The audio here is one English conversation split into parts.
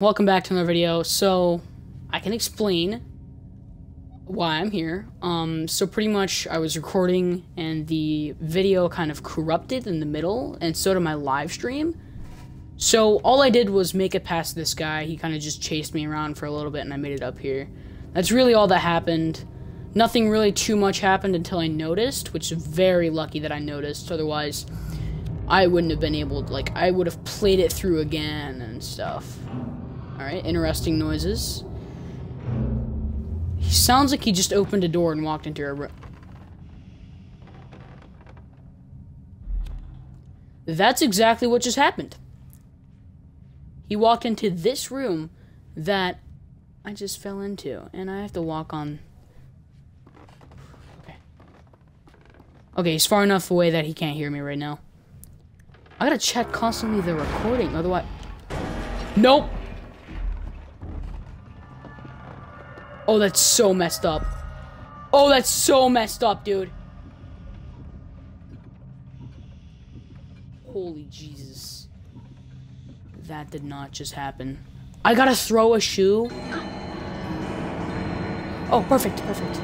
Welcome back to another video. So, I can explain why I'm here. Um, so pretty much I was recording and the video kind of corrupted in the middle, and so did my live stream. So all I did was make it past this guy. He kind of just chased me around for a little bit, and I made it up here. That's really all that happened. Nothing really too much happened until I noticed, which is very lucky that I noticed. Otherwise, I wouldn't have been able to, like, I would have played it through again and stuff. Alright, interesting noises. He sounds like he just opened a door and walked into a room. That's exactly what just happened. He walked into this room that I just fell into, and I have to walk on. Okay. Okay, he's far enough away that he can't hear me right now. I gotta check constantly the recording, otherwise. Nope! Oh, that's so messed up. Oh, that's so messed up, dude. Holy Jesus. That did not just happen. I gotta throw a shoe? Oh, perfect, perfect.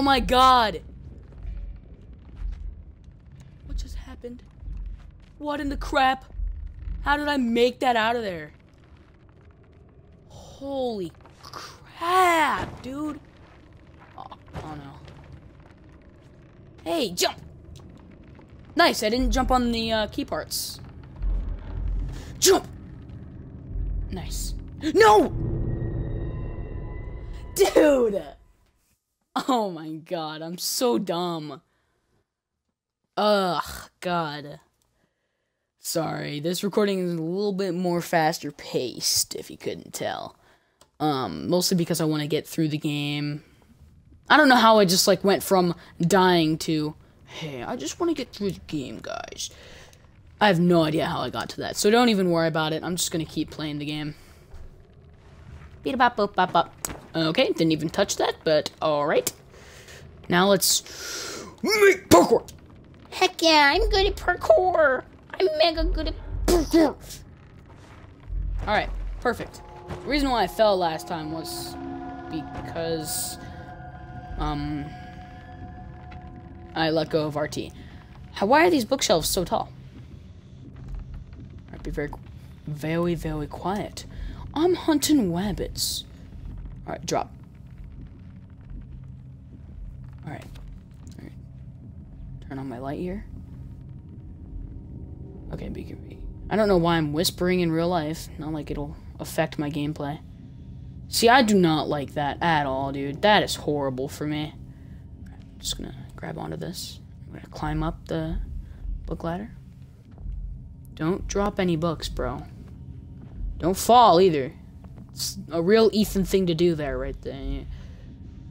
Oh my god. What just happened? What in the crap? How did I make that out of there? Holy crap, dude. Oh, oh no. Hey, jump! Nice, I didn't jump on the uh, key parts. Jump! Nice. No! Dude! Oh my god, I'm so dumb. Ugh, god. Sorry, this recording is a little bit more faster paced, if you couldn't tell. Um, mostly because I want to get through the game. I don't know how I just, like, went from dying to, hey, I just want to get through the game, guys. I have no idea how I got to that, so don't even worry about it. I'm just gonna keep playing the game. Beat bop bop bop bop. Okay, didn't even touch that, but alright. Now let's make parkour. Heck yeah, I'm good at parkour. I'm mega good at parkour. Alright, perfect. The reason why I fell last time was because um I let go of RT. Why are these bookshelves so tall? I'd be very very very quiet. I'm hunting rabbits. Alright, drop. Alright. Alright. Turn on my light here. Okay, be- I don't know why I'm whispering in real life. Not like it'll affect my gameplay. See, I do not like that at all, dude. That is horrible for me. Alright, just gonna grab onto this. I'm gonna climb up the book ladder. Don't drop any books, bro. Don't fall either. It's a real Ethan thing to do there, right there.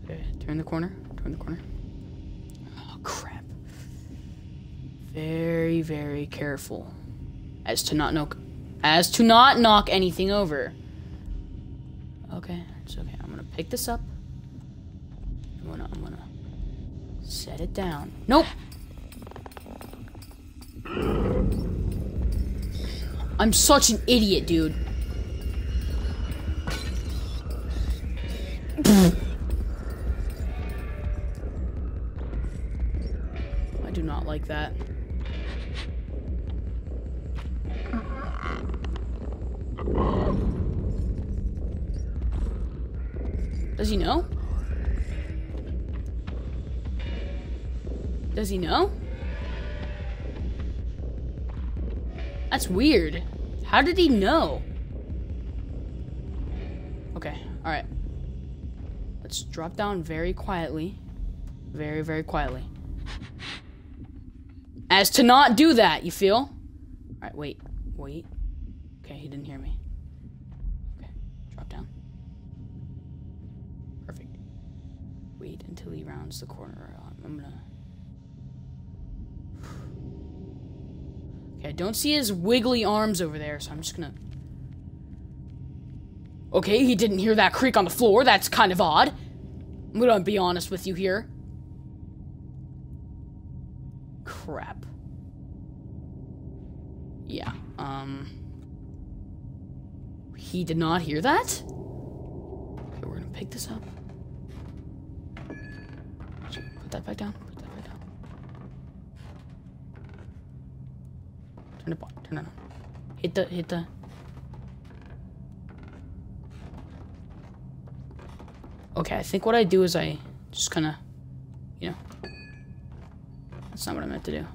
Okay, turn the corner. Turn the corner. Oh, crap. Very, very careful. As to not knock as to not knock anything over. Okay, it's okay. I'm gonna pick this up. I'm gonna I'm gonna set it down. Nope. I'm such an idiot, dude. I do not like that. Does he know? Does he know? That's weird. How did he know? Just drop down very quietly. Very, very quietly. As to not do that, you feel? Alright, wait. Wait. Okay, he didn't hear me. Okay, drop down. Perfect. Wait until he rounds the corner. I'm gonna... Okay, I don't see his wiggly arms over there, so I'm just gonna... Okay, he didn't hear that creak on the floor. That's kind of odd. I'm gonna be honest with you here. Crap. Yeah, um... He did not hear that? Okay, we're gonna pick this up. Put that back down. Put that back down. Turn it on. Turn it on. Hit the, hit the... Okay, I think what I do is I just kind of, you know, that's not what I meant to do.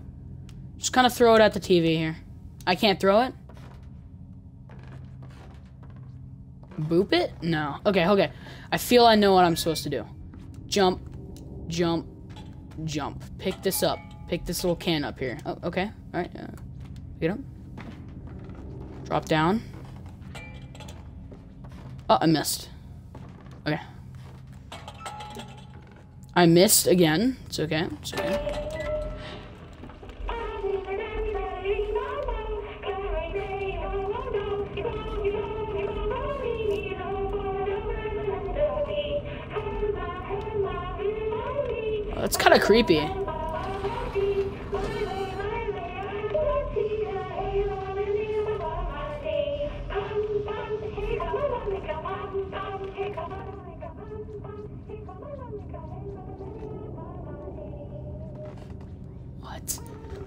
Just kind of throw it at the TV here. I can't throw it? Boop it? No. Okay, okay. I feel I know what I'm supposed to do. Jump, jump, jump. Pick this up. Pick this little can up here. Oh, okay. All right. Uh, pick it up. Drop down. Oh, I missed. I missed again. It's okay. It's okay. That's kind of creepy.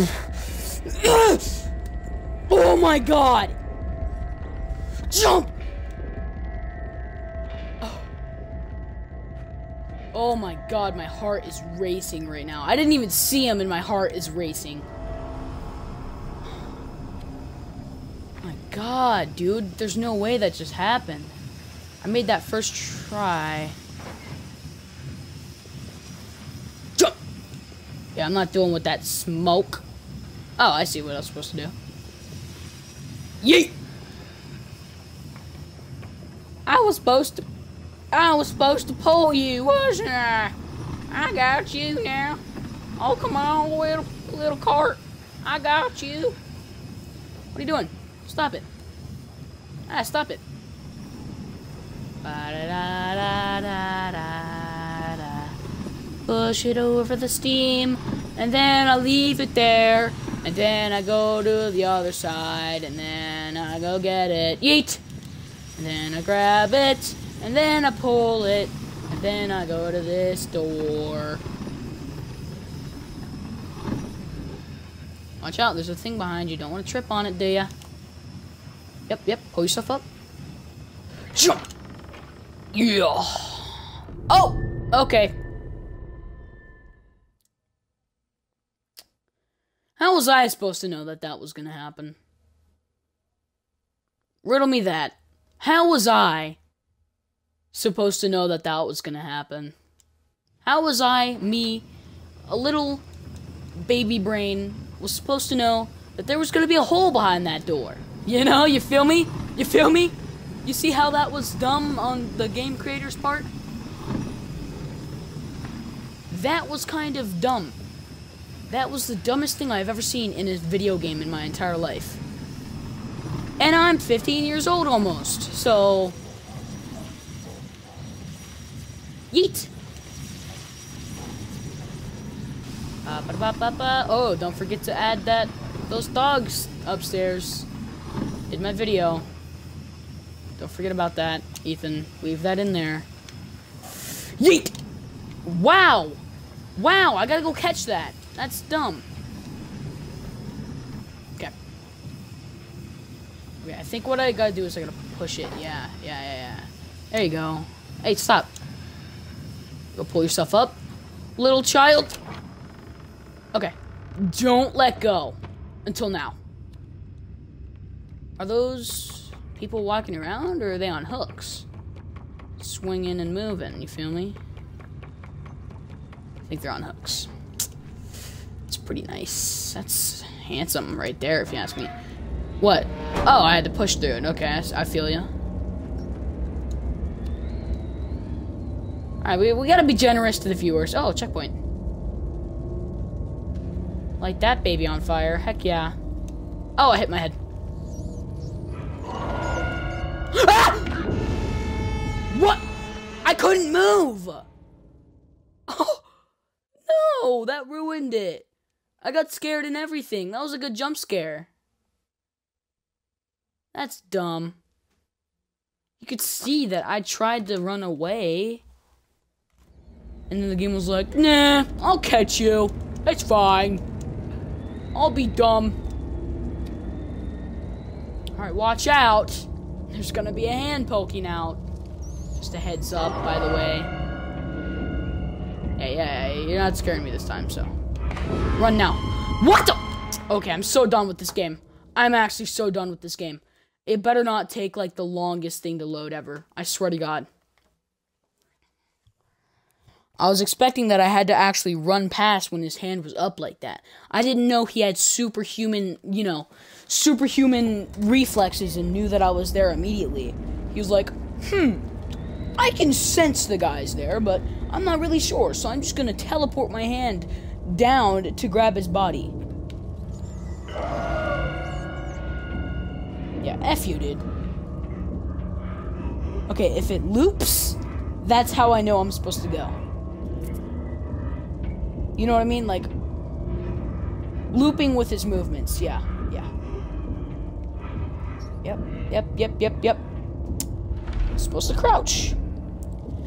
oh my god! Jump! Oh. oh my god, my heart is racing right now. I didn't even see him and my heart is racing. My god, dude, there's no way that just happened. I made that first try. Jump! Yeah, I'm not doing with that smoke. Oh, I see what I was supposed to do. Yeet! I was supposed to I was supposed to pull you, wasn't I? I got you now. Oh, come on, little little cart. I got you. What are you doing? Stop it. Ah, stop it. Push it over the steam, and then I'll leave it there, and then I go to the other side, and then I go get it. Yeet! And then I grab it, and then I pull it, and then I go to this door. Watch out, there's a thing behind you. Don't want to trip on it, do ya? Yep, yep, pull yourself up. Jump! Yeah! Oh! Okay. How was I supposed to know that that was gonna happen? Riddle me that. How was I supposed to know that that was gonna happen? How was I, me, a little baby brain, was supposed to know that there was gonna be a hole behind that door? You know, you feel me? You feel me? You see how that was dumb on the game creator's part? That was kind of dumb. That was the dumbest thing I've ever seen in a video game in my entire life. And I'm 15 years old almost, so. Yeet! Oh, don't forget to add that those dogs upstairs in my video. Don't forget about that, Ethan. Leave that in there. Yeet! Wow! Wow, I gotta go catch that. That's dumb. Okay. Okay, I think what I gotta do is I gotta push it. Yeah, yeah, yeah, yeah. There you go. Hey, stop. Go pull yourself up, little child. Okay. Don't let go. Until now. Are those people walking around or are they on hooks? Swinging and moving, you feel me? I think they're on hooks. It's pretty nice. That's handsome right there, if you ask me. What? Oh, I had to push through it. Okay, I, I feel you. Alright, we, we gotta be generous to the viewers. Oh, checkpoint. Light that baby on fire. Heck yeah. Oh, I hit my head. Ah! What? I couldn't move! Oh, no, that ruined it. I got scared and everything. That was a good jump scare. That's dumb. You could see that I tried to run away. And then the game was like, nah, I'll catch you. It's fine. I'll be dumb. Alright, watch out. There's gonna be a hand poking out. Just a heads up, by the way. Yeah, yeah, yeah, you're not scaring me this time, so. Run now. What the? Okay, I'm so done with this game. I'm actually so done with this game. It better not take, like, the longest thing to load ever. I swear to God. I was expecting that I had to actually run past when his hand was up like that. I didn't know he had superhuman, you know, superhuman reflexes and knew that I was there immediately. He was like, hmm, I can sense the guy's there, but I'm not really sure, so I'm just gonna teleport my hand down to grab his body. Yeah, F you, dude. Okay, if it loops, that's how I know I'm supposed to go. You know what I mean? Like, looping with his movements. Yeah, yeah. Yep, yep, yep, yep, yep. supposed to crouch.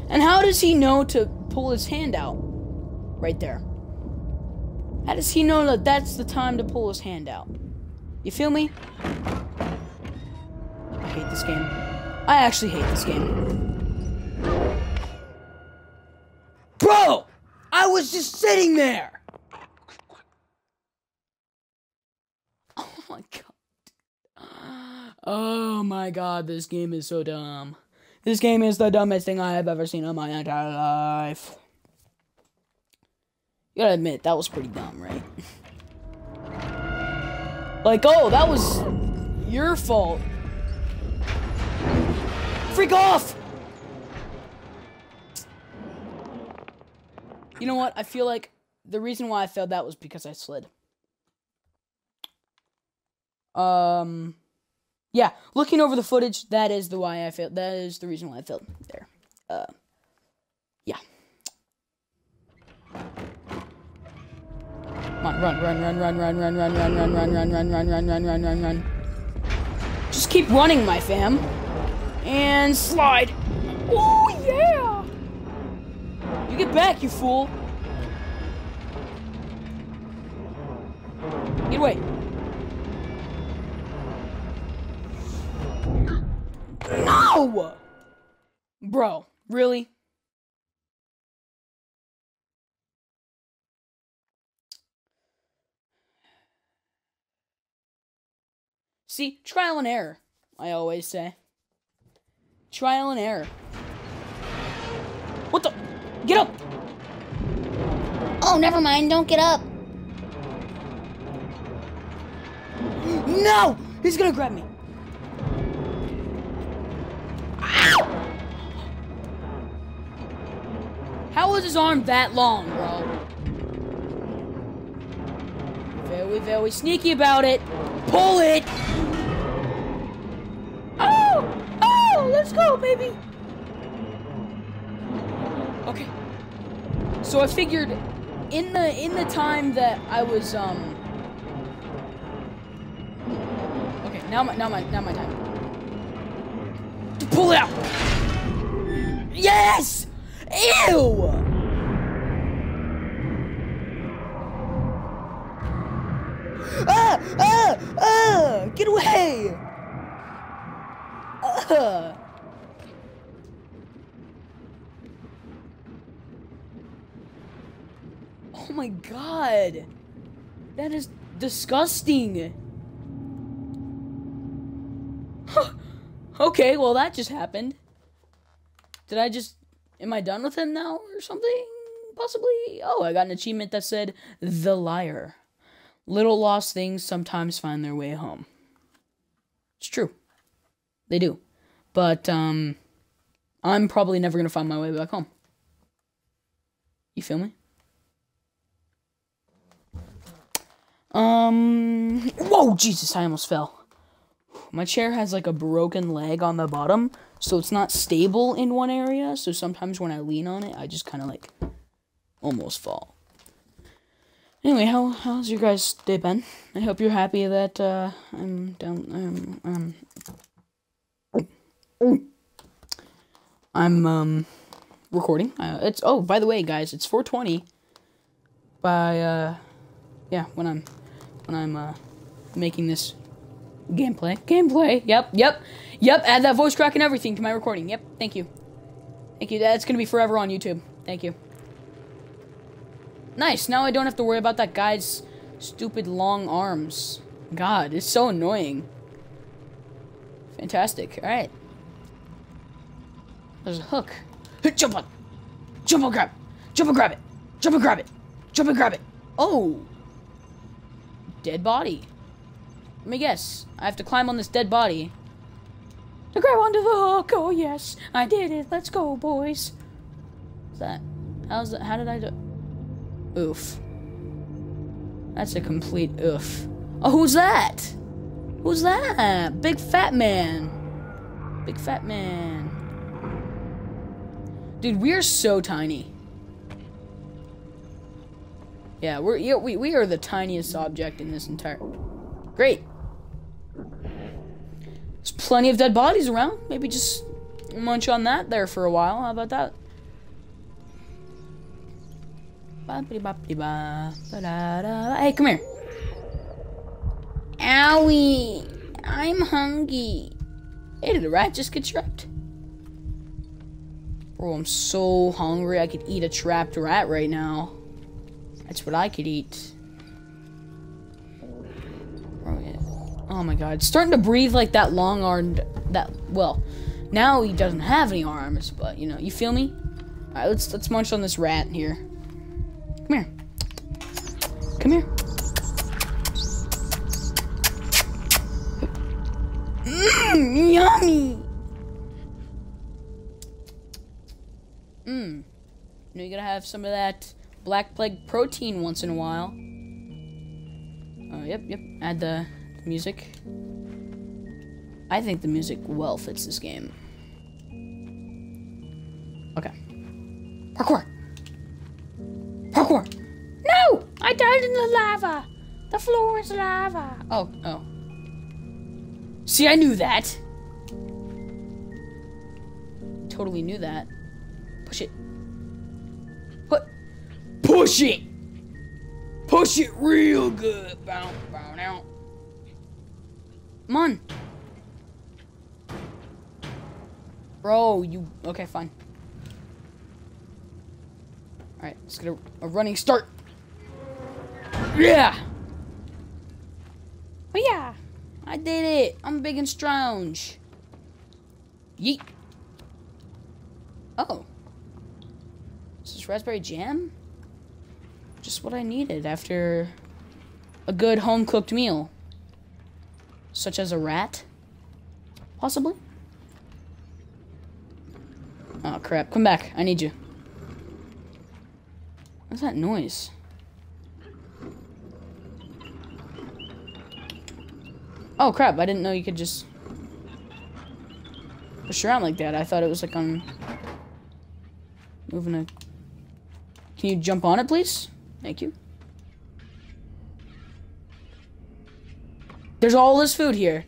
And how does he know to pull his hand out? Right there. How does he know that that's the time to pull his hand out? You feel me? I hate this game. I actually hate this game. Bro! I was just sitting there! Oh my god. Oh my god, this game is so dumb. This game is the dumbest thing I have ever seen in my entire life. You gotta admit, that was pretty dumb, right? like, oh, that was your fault. Freak off! You know what? I feel like the reason why I failed that was because I slid. Um, yeah, looking over the footage, that is the why I failed. That is the reason why I failed there. Uh, yeah. Come on, run, run, run, run, run, run, run, run, run, run, run, run, run, run, run, run, run, run. Just keep running, my fam. And slide. Oh, yeah! You get back, you fool. Get away. No! Bro, really? See, trial and error, I always say. Trial and error. What the? Get up! Oh, never mind. Don't get up. No! He's gonna grab me. How was his arm that long, bro? Very, very sneaky about it. Pull it! Oh! Oh! Let's go, baby! Okay. So I figured in the in the time that I was um Okay, now my now my now my time. Pull it out! Yes! Ew! Ah! Ah! Ah! Get away! Ah! Oh my god! That is disgusting. okay, well that just happened. Did I just am I done with him now or something? Possibly. Oh, I got an achievement that said the liar. Little lost things sometimes find their way home. It's true. They do. But um I'm probably never going to find my way back home. You feel me? Um whoa, Jesus, I almost fell. My chair has like a broken leg on the bottom, so it's not stable in one area, so sometimes when I lean on it, I just kind of like almost fall. Anyway, how how's your guys' day been? I hope you're happy that uh, I'm down. Um, um, I'm um recording. Uh, it's oh by the way, guys, it's 4:20. By uh, yeah, when I'm when I'm uh making this gameplay, gameplay. Yep, yep, yep. Add that voice crack and everything to my recording. Yep, thank you, thank you. That's gonna be forever on YouTube. Thank you. Nice. Now I don't have to worry about that guy's stupid long arms. God, it's so annoying. Fantastic. All right. There's a hook. Jump on. Jump on, grab. Jump and grab it. Jump and grab it. Jump and grab it. Oh. Dead body. Let me guess. I have to climb on this dead body. To grab onto the hook. Oh, yes. I did it. Let's go, boys. What's that? How's that? How did I do Oof. That's a complete oof. Oh, who's that? Who's that? Big fat man. Big fat man. Dude, we are so tiny. Yeah, we're yeah, we we are the tiniest object in this entire. Great. There's plenty of dead bodies around. Maybe just munch on that there for a while. How about that? Hey, come here. Owie. I'm hungry. Hey, did a rat just get trapped? Bro, I'm so hungry I could eat a trapped rat right now. That's what I could eat. Oh, my god. It's starting to breathe like that long armed that well. Now he doesn't have any arms, but you know, you feel me? Alright, let's let's munch on this rat here. Come here. Come here. Mmm, yummy. Mmm. You know, you gotta have some of that black plague protein once in a while. Oh, yep, yep. Add the music. I think the music well fits this game. Okay. Parkour! Died in the lava! The floor is lava! Oh, oh. See, I knew that! Totally knew that. Push it. Put. Push it! Push it real good! Bow, bow, now. Come on. Bro, you. Okay, fine. Alright, let's get a, a running start. Yeah! Oh, yeah. I did it. I'm big and strong. Yeet. Oh. Is this raspberry jam? Just what I needed after a good home cooked meal. Such as a rat? Possibly? Oh crap. Come back. I need you. What's that noise? Oh crap, I didn't know you could just push around like that. I thought it was like on moving a Can you jump on it please? Thank you. There's all this food here.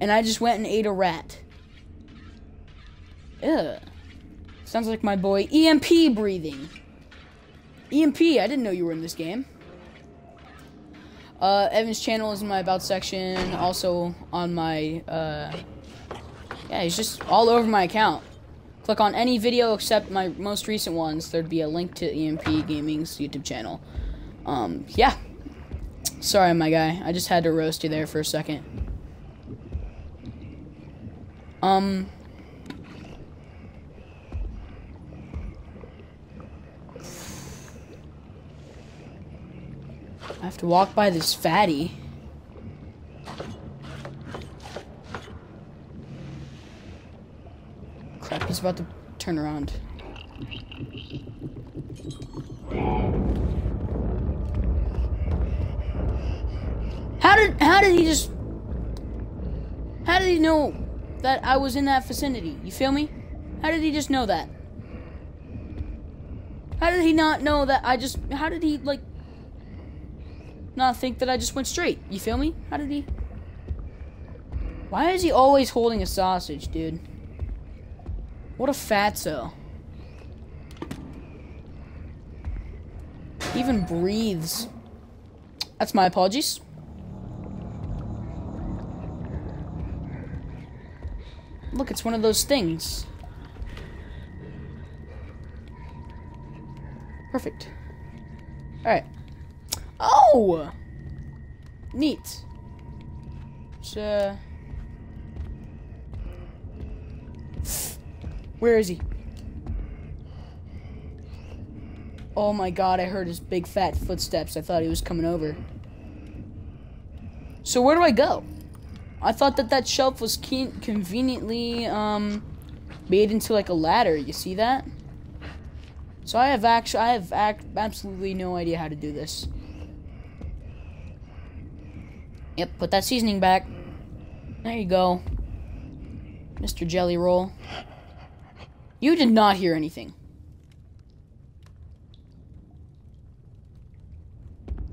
And I just went and ate a rat. Ugh. Sounds like my boy EMP breathing. EMP, I didn't know you were in this game. Uh, Evan's channel is in my about section, also on my, uh, yeah, he's just all over my account. Click on any video except my most recent ones, there'd be a link to EMP Gaming's YouTube channel. Um, yeah. Sorry, my guy. I just had to roast you there for a second. Um. I have to walk by this fatty. Crap, he's about to turn around. How did how did he just How did he know that I was in that vicinity? You feel me? How did he just know that? How did he not know that I just how did he like not think that I just went straight? You feel me? How did he Why is he always holding a sausage, dude? What a fatso. Even breathes. That's my apologies. Look, it's one of those things. Perfect. Alright. Oh! Neat. Where is he? Oh my god, I heard his big fat footsteps. I thought he was coming over. So where do I go? I thought that that shelf was conveniently um, made into like a ladder. You see that? So I have actually, I have absolutely no idea how to do this. Yep, put that seasoning back. There you go. Mr. Jelly Roll. You did not hear anything.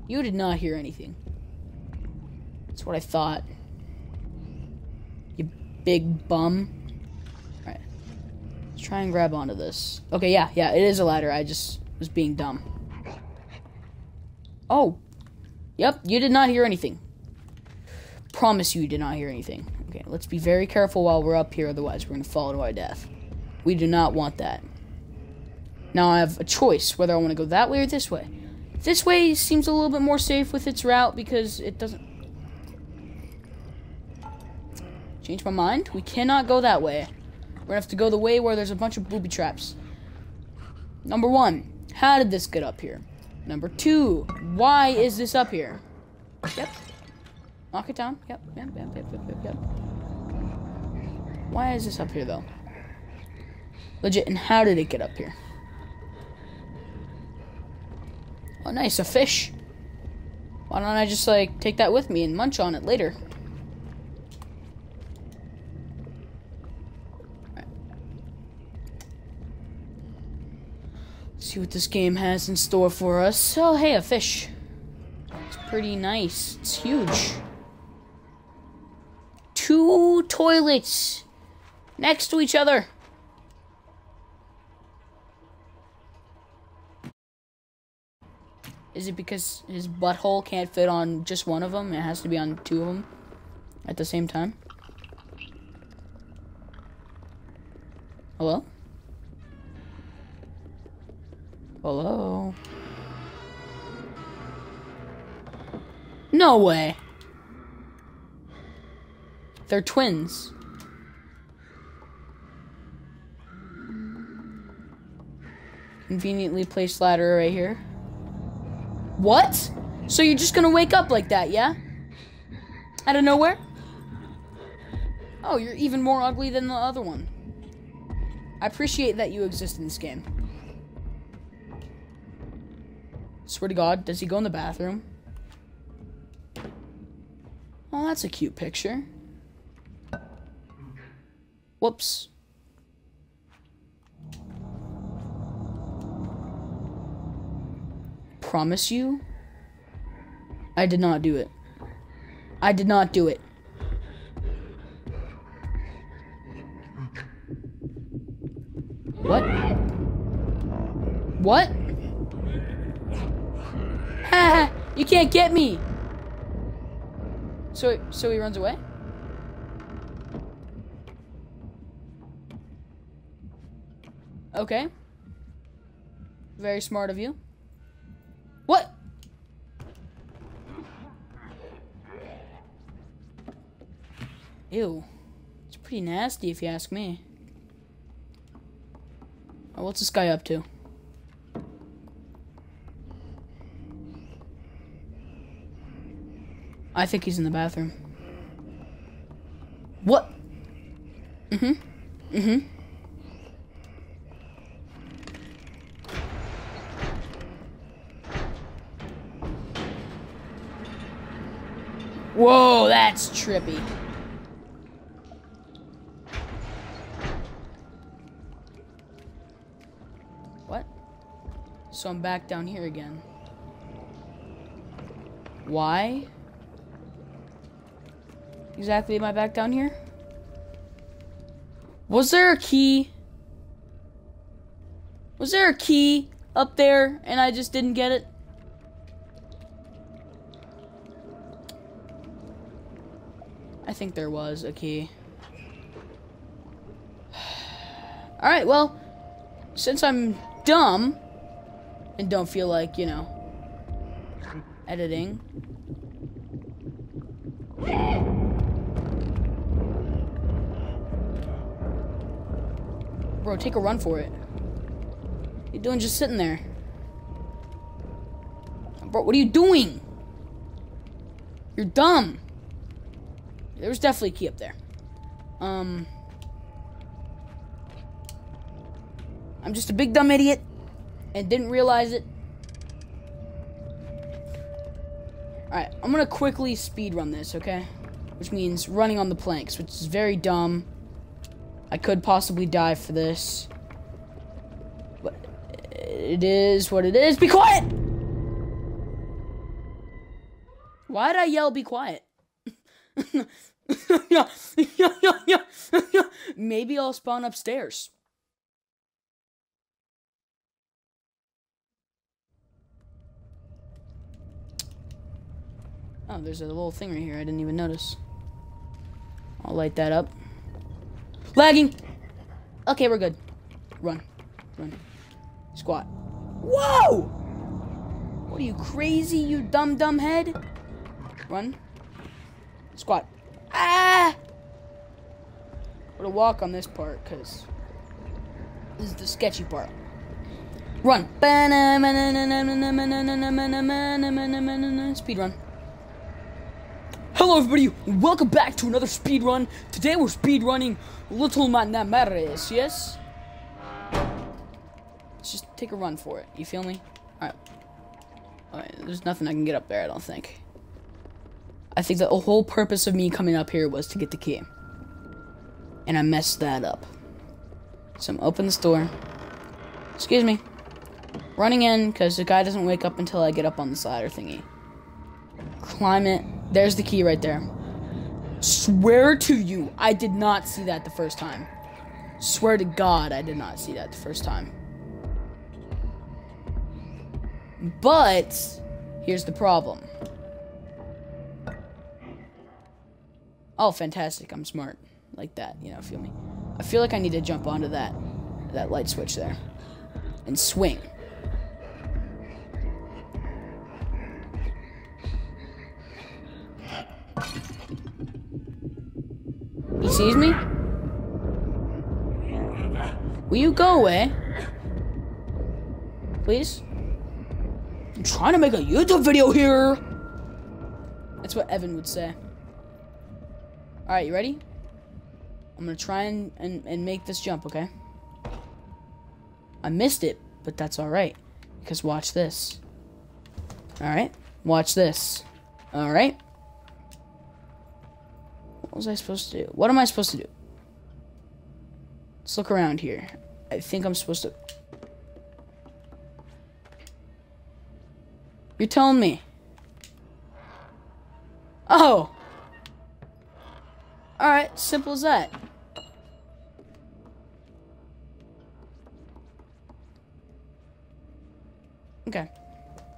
You did not hear anything. That's what I thought. You big bum. Alright. Let's try and grab onto this. Okay, yeah, yeah, it is a ladder. I just was being dumb. Oh. Yep, you did not hear anything. Promise you, did not hear anything. Okay, let's be very careful while we're up here, otherwise we're going to fall to our death. We do not want that. Now I have a choice whether I want to go that way or this way. This way seems a little bit more safe with its route because it doesn't... Change my mind. We cannot go that way. We're going to have to go the way where there's a bunch of booby traps. Number one, how did this get up here? Number two, why is this up here? Yep. Knock it down. Yep, yep, yep, yep, yep, yep. Why is this up here, though? Legit, and how did it get up here? Oh, nice, a fish. Why don't I just, like, take that with me and munch on it later? See what this game has in store for us. Oh, hey, a fish. It's pretty nice. It's huge. Two toilets next to each other. Is it because his butthole can't fit on just one of them? It has to be on two of them at the same time? Hello? Hello? No way. They're twins. Conveniently placed ladder right here. What? So you're just gonna wake up like that, yeah? Out of nowhere? Oh, you're even more ugly than the other one. I appreciate that you exist in this game. Swear to God, does he go in the bathroom? Oh, that's a cute picture. Whoops. promise you, I did not do it. I did not do it. What? What? Ha! you can't get me. So, so he runs away. Okay. Very smart of you. What? Ew. It's pretty nasty if you ask me. Oh, what's this guy up to? I think he's in the bathroom. What? Mm-hmm. Mm-hmm. That's trippy. What? So I'm back down here again. Why? Exactly am I back down here? Was there a key? Was there a key up there and I just didn't get it? Think there was a key. Alright, well, since I'm dumb and don't feel like, you know, editing. Bro, take a run for it. What you doing just sitting there? Bro, what are you doing? You're dumb. There was definitely a key up there. Um. I'm just a big dumb idiot and didn't realize it. Alright, I'm gonna quickly speed run this, okay? Which means running on the planks, which is very dumb. I could possibly die for this. But it is what it is. Be quiet! Why did I yell be quiet? Maybe I'll spawn upstairs. Oh, there's a little thing right here I didn't even notice. I'll light that up. Lagging! Okay, we're good. Run. Run. Squat. Whoa! What are you, crazy, you dumb, dumb head? Run. Squat. Ah! I'm gonna walk on this part, because this is the sketchy part. Run. Speed run. Hello everybody, welcome back to another speed run. Today we're speed running Little Manamares, yes? Let's just take a run for it. You feel me? Alright. Alright, there's nothing I can get up there, I don't think. I think the whole purpose of me coming up here was to get the key. And I messed that up. So I'm open this door. Excuse me. Running in, because the guy doesn't wake up until I get up on the slider thingy. Climb it. There's the key right there. Swear to you, I did not see that the first time. Swear to God, I did not see that the first time. But, here's the problem. Oh, fantastic. I'm smart. Like that, you know, feel me? I feel like I need to jump onto that that light switch there. And swing. He sees me? Will you go away? Please? I'm trying to make a YouTube video here! That's what Evan would say. Alright, you ready? I'm gonna try and, and, and make this jump, okay? I missed it, but that's alright. Because watch this. Alright? Watch this. Alright? What was I supposed to do? What am I supposed to do? Let's look around here. I think I'm supposed to... You're telling me. Oh! Alright, simple as that. Okay.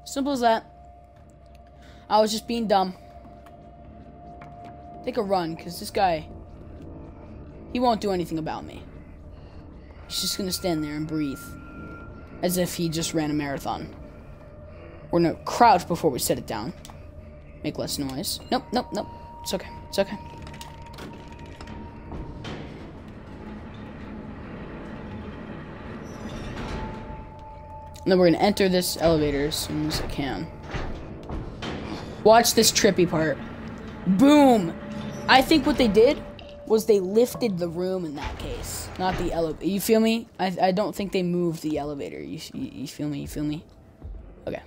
Simple as that. I was just being dumb. Take a run, because this guy, he won't do anything about me. He's just gonna stand there and breathe. As if he just ran a marathon. We're gonna crouch before we set it down. Make less noise. Nope, nope, nope. It's okay. It's okay. And then we're gonna enter this elevator as soon as I can. Watch this trippy part. Boom! I think what they did was they lifted the room in that case, not the elevator. You feel me? I, I don't think they moved the elevator. You, you, you feel me? You feel me? Okay.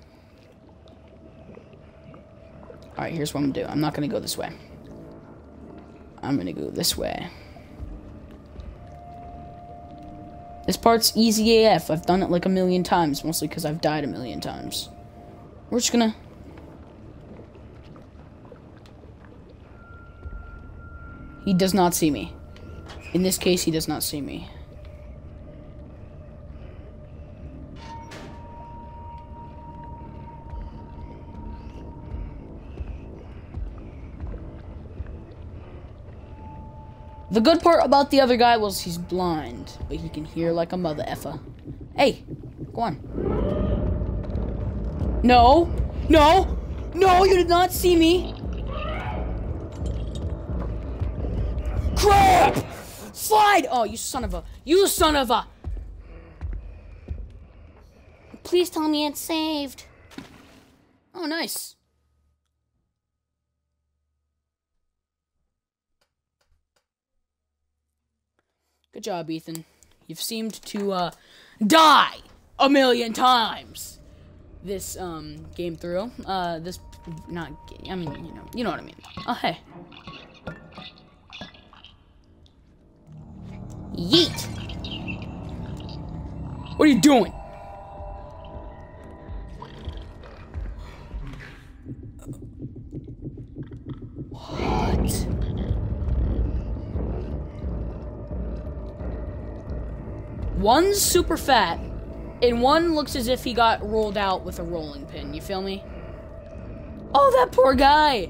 Alright, here's what I'm gonna do. I'm not gonna go this way. I'm gonna go this way. This part's easy AF. I've done it like a million times, mostly because I've died a million times. We're just gonna... He does not see me. In this case, he does not see me. The good part about the other guy was he's blind, but he can hear like a mother effer. Hey, go on. No, no, no, you did not see me. Crap! Slide! Oh, you son of a, you son of a. Please tell me it's saved. Oh, nice. Good job, Ethan. You've seemed to uh, die a million times this um game through. Uh, this not. I mean, you know, you know what I mean. Oh, hey. Yeet. What are you doing? One's super fat, and one looks as if he got rolled out with a rolling pin. You feel me? Oh, that poor guy!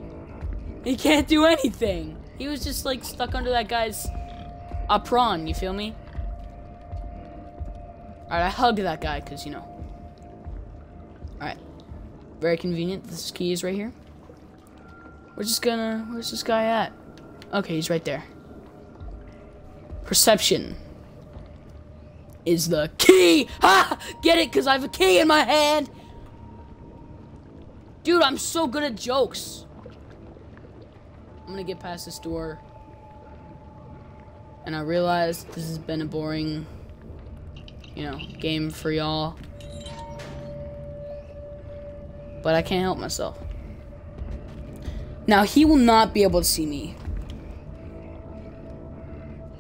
He can't do anything. He was just like stuck under that guy's uh, apron. You feel me? Alright, I hugged that guy because, you know. Alright. Very convenient. This key is right here. We're just gonna. Where's this guy at? Okay, he's right there. Perception is the key. Ha! Get it? Because I have a key in my hand. Dude, I'm so good at jokes. I'm gonna get past this door. And I realize this has been a boring, you know, game for y'all. But I can't help myself. Now, he will not be able to see me.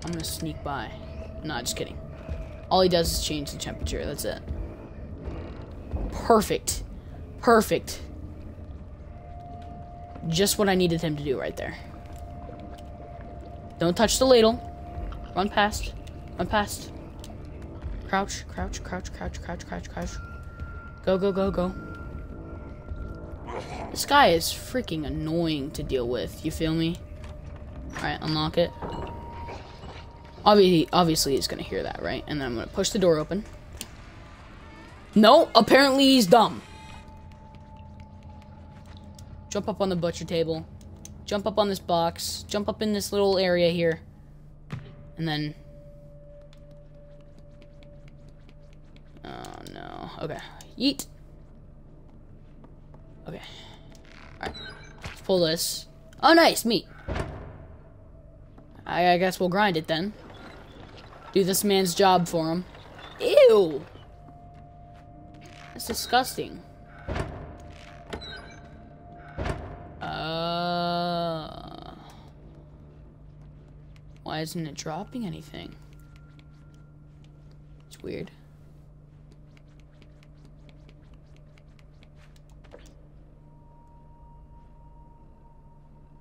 I'm gonna sneak by. Not just kidding. All he does is change the temperature. That's it. Perfect. Perfect. Just what I needed him to do right there. Don't touch the ladle. Run past. Run past. Crouch, crouch, crouch, crouch, crouch, crouch, crouch. Go, go, go, go. This guy is freaking annoying to deal with. You feel me? Alright, unlock it. Obviously, obviously he's gonna hear that, right? And then I'm gonna push the door open. No, apparently he's dumb. Jump up on the butcher table. Jump up on this box. Jump up in this little area here. And then... Oh, no. Okay. Yeet. Okay. Alright. Let's pull this. Oh, nice. Meat. I, I guess we'll grind it then. Do this man's job for him. Ew! That's disgusting. Uh, why isn't it dropping anything? It's weird.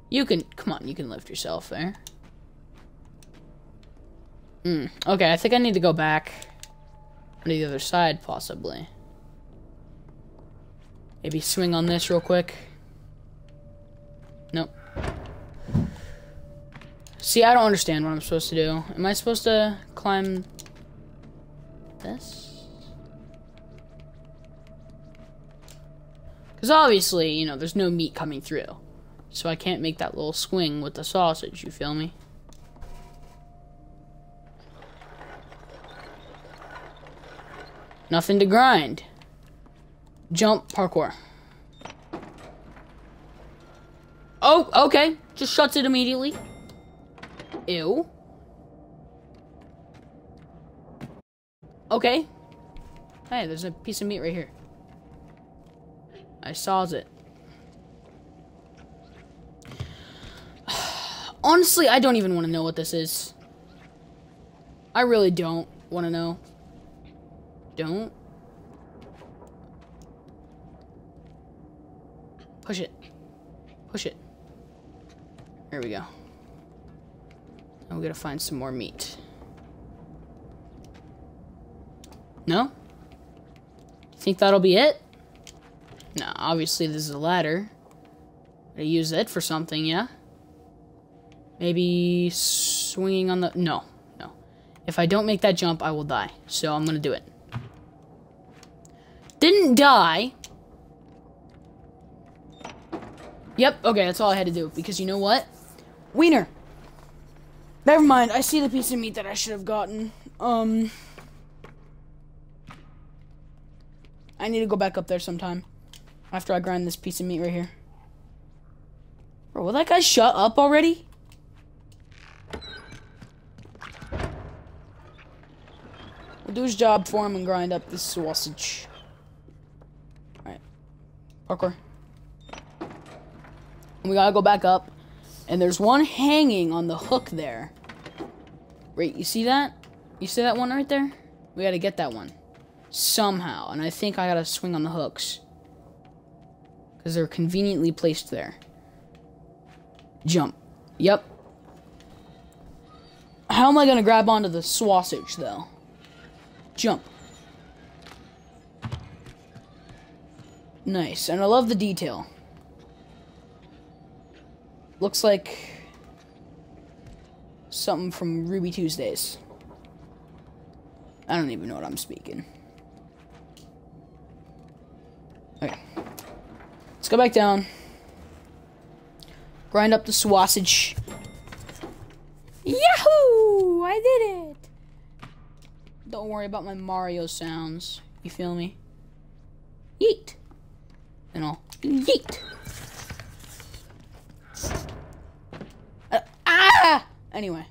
You can, come on, you can lift yourself there. Hmm, okay, I think I need to go back to the other side, possibly. Maybe swing on this real quick. Nope. See, I don't understand what I'm supposed to do. Am I supposed to climb this? Because obviously, you know, there's no meat coming through. So I can't make that little swing with the sausage, you feel me? Nothing to grind. Jump parkour. Oh, okay. Just shuts it immediately. Ew. Okay. Hey, there's a piece of meat right here. I saws it. Honestly, I don't even want to know what this is. I really don't want to know. Don't. Push it. Push it. There we go. Now we gotta find some more meat. No? Think that'll be it? No, obviously this is a ladder. I use it for something, yeah? Maybe swinging on the... No, no. If I don't make that jump, I will die. So I'm gonna do it. Didn't die. Yep, okay, that's all I had to do. Because you know what? Wiener. Never mind, I see the piece of meat that I should have gotten. Um... I need to go back up there sometime. After I grind this piece of meat right here. Bro, will that guy shut up already? We'll do his job for him and grind up this sausage. Parkour. We gotta go back up. And there's one hanging on the hook there. Wait, you see that? You see that one right there? We gotta get that one. Somehow. And I think I gotta swing on the hooks. Because they're conveniently placed there. Jump. Yep. How am I gonna grab onto the sausage, though? Jump. Nice. And I love the detail. Looks like something from Ruby Tuesdays. I don't even know what I'm speaking. Okay. Let's go back down. Grind up the sausage. Yahoo! I did it! Don't worry about my Mario sounds. You feel me? Yeet! Yeet! Uh, ah! Anyway.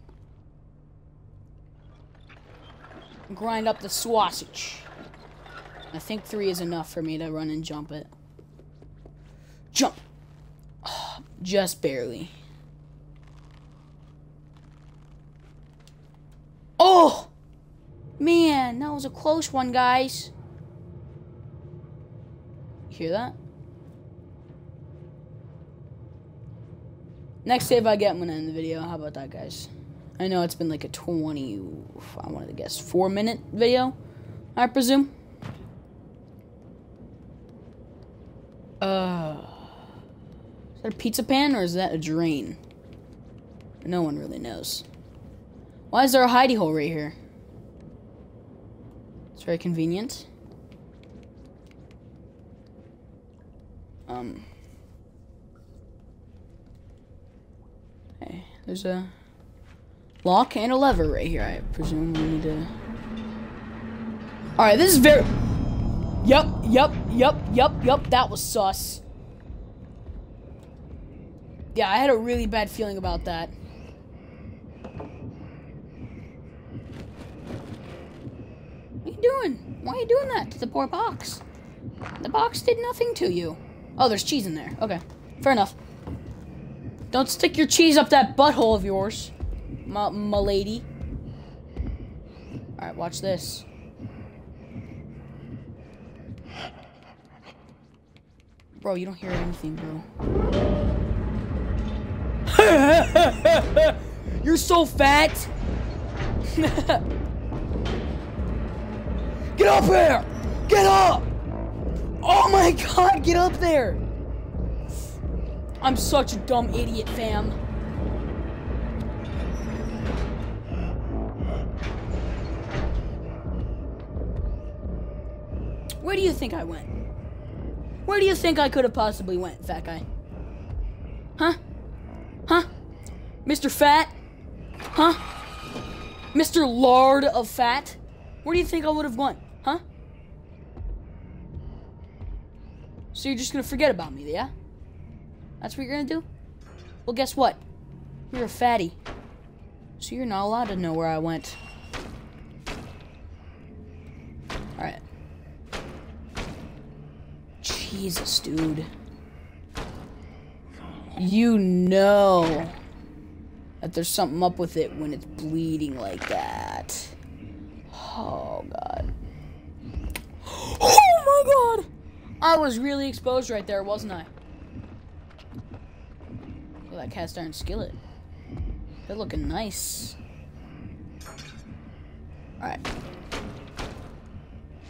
Grind up the sausage. I think three is enough for me to run and jump it. Jump! Oh, just barely. Oh! Man, that was a close one, guys. Hear that? Next save I get, I'm gonna end the video. How about that, guys? I know it's been like a 20, I wanted to guess, 4 minute video, I presume. Uh, is that a pizza pan or is that a drain? No one really knows. Why is there a hidey hole right here? It's very convenient. Um. Hey, there's a lock and a lever right here. I presume we need to. Alright, this is very. Yep, yep, yep, yep, yep. That was sus. Yeah, I had a really bad feeling about that. What are you doing? Why are you doing that to the poor box? The box did nothing to you. Oh, there's cheese in there. Okay, fair enough. Don't stick your cheese up that butthole of yours, my, lady. Alright, watch this. Bro, you don't hear anything, bro. You're so fat! get up there! Get up! Oh my god, get up there! I'm such a dumb idiot, fam. Where do you think I went? Where do you think I could have possibly went, fat guy? Huh? Huh? Mr. Fat? Huh? Mr. Lard of Fat? Where do you think I would have gone? Huh? So you're just gonna forget about me, yeah? That's what you're gonna do? Well, guess what? You're a fatty. So you're not allowed to know where I went. Alright. Jesus, dude. You know that there's something up with it when it's bleeding like that. Oh, God. Oh, my God! I was really exposed right there, wasn't I? Cast iron skillet. They're looking nice. Alright.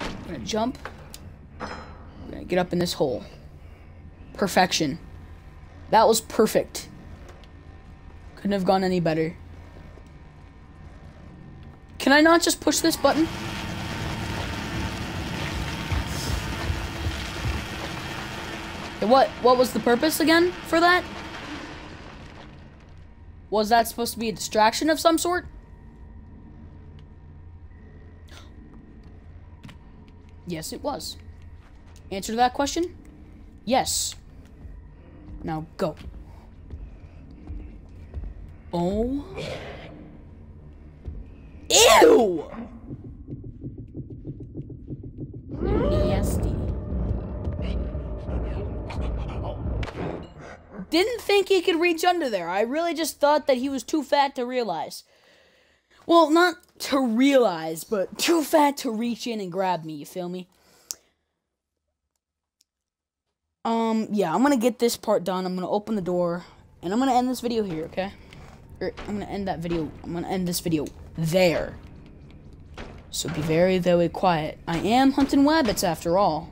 I'm gonna jump. We're gonna get up in this hole. Perfection. That was perfect. Couldn't have gone any better. Can I not just push this button? What what was the purpose again for that? Was that supposed to be a distraction of some sort? Yes, it was. Answer to that question? Yes. Now go. Oh. Ew! Didn't think he could reach under there. I really just thought that he was too fat to realize. Well, not to realize, but too fat to reach in and grab me, you feel me? Um, yeah, I'm gonna get this part done. I'm gonna open the door, and I'm gonna end this video here, okay? Or I'm gonna end that video. I'm gonna end this video there. So be very, very quiet. I am hunting rabbits after all.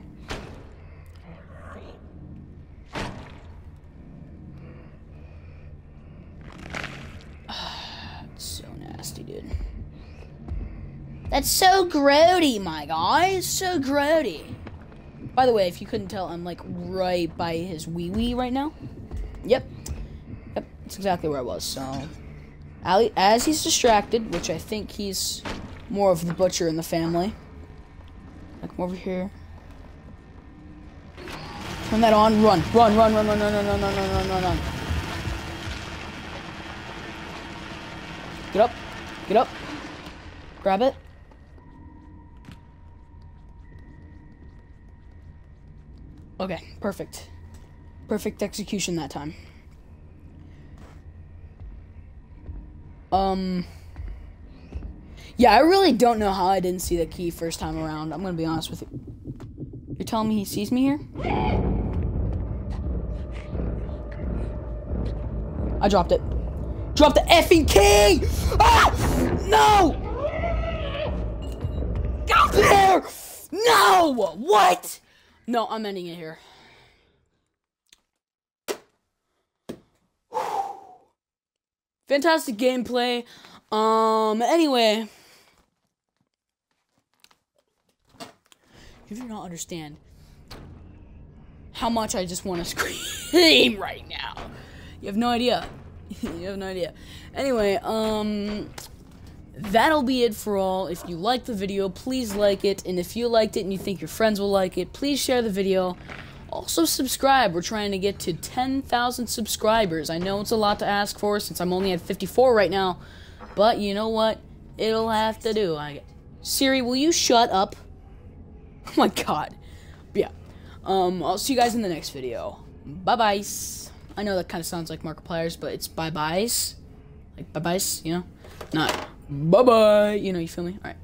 It's so nasty, dude. That's so grody, my guy. So grody. By the way, if you couldn't tell, I'm like right by his wee wee right now. Yep. Yep, that's exactly where I was. So, Ali, as he's distracted, which I think he's more of the butcher in the family. I come over here. Turn that on. Run. Run, run, run, run, run, run, run, run, run, run, run, run. Get up. Get up. Grab it. Okay, perfect. Perfect execution that time. Um. Yeah, I really don't know how I didn't see the key first time around. I'm gonna be honest with you. You're telling me he sees me here? I dropped it. Drop the effing key! Ah! No! Out there! No! What? No, I'm ending it here. Fantastic gameplay. Um, anyway. You do not understand how much I just want to scream right now. You have no idea. you have no idea. Anyway, um that'll be it for all. If you liked the video, please like it. And if you liked it and you think your friends will like it, please share the video. Also, subscribe. We're trying to get to 10,000 subscribers. I know it's a lot to ask for since I'm only at 54 right now. But you know what? It'll have to do. I, Siri, will you shut up? Oh my god. Yeah. Um, I'll see you guys in the next video. Bye-byes. I know that kind of sounds like Markiplier's, but it's bye-byes. Like bye-byes, you know? Not bye-bye. You know, you feel me? Alright.